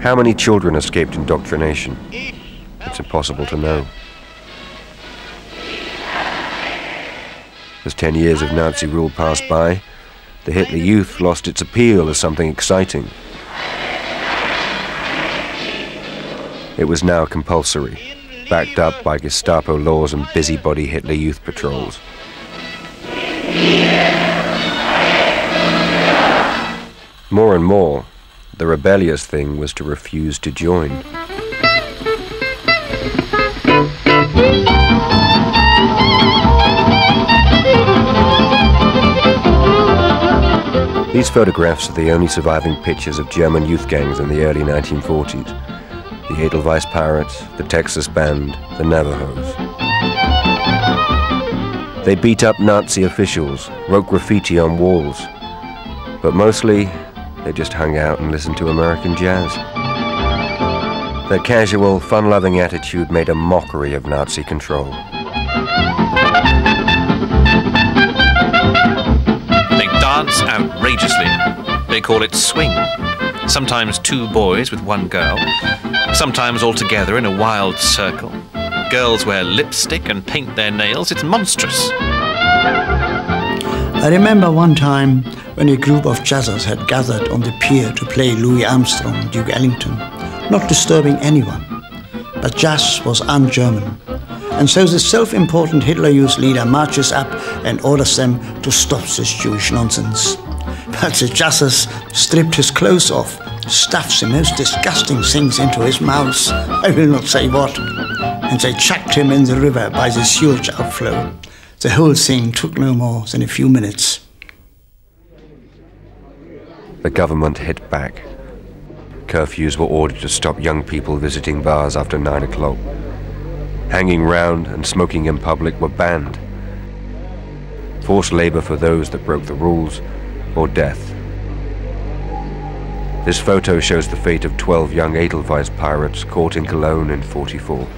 How many children escaped indoctrination? It's impossible to know. As ten years of Nazi rule passed by, the Hitler Youth lost its appeal as something exciting. It was now compulsory, backed up by Gestapo laws and busybody Hitler Youth patrols. More and more, the rebellious thing was to refuse to join. These photographs are the only surviving pictures of German youth gangs in the early 1940s. The Edelweiss Pirates, the Texas Band, the Navajos. They beat up Nazi officials, wrote graffiti on walls, but mostly they just hung out and listened to American jazz. Their casual, fun-loving attitude made a mockery of Nazi control. They dance outrageously. They call it swing. Sometimes two boys with one girl, sometimes all together in a wild circle. Girls wear lipstick and paint their nails. It's monstrous. I remember one time when a group of jazzers had gathered on the pier to play Louis Armstrong, Duke Ellington, not disturbing anyone. But jazz was un-German. And so the self-important Hitler Youth leader marches up and orders them to stop this Jewish nonsense. But the jazzers stripped his clothes off, stuffed the most disgusting things into his mouth, I will not say what, and they chucked him in the river by the sewage outflow. The whole thing took no more than a few minutes. The government hit back. Curfews were ordered to stop young people visiting bars after nine o'clock. Hanging round and smoking in public were banned. Forced labor for those that broke the rules, or death. This photo shows the fate of 12 young Edelweiss pirates caught in Cologne in 44.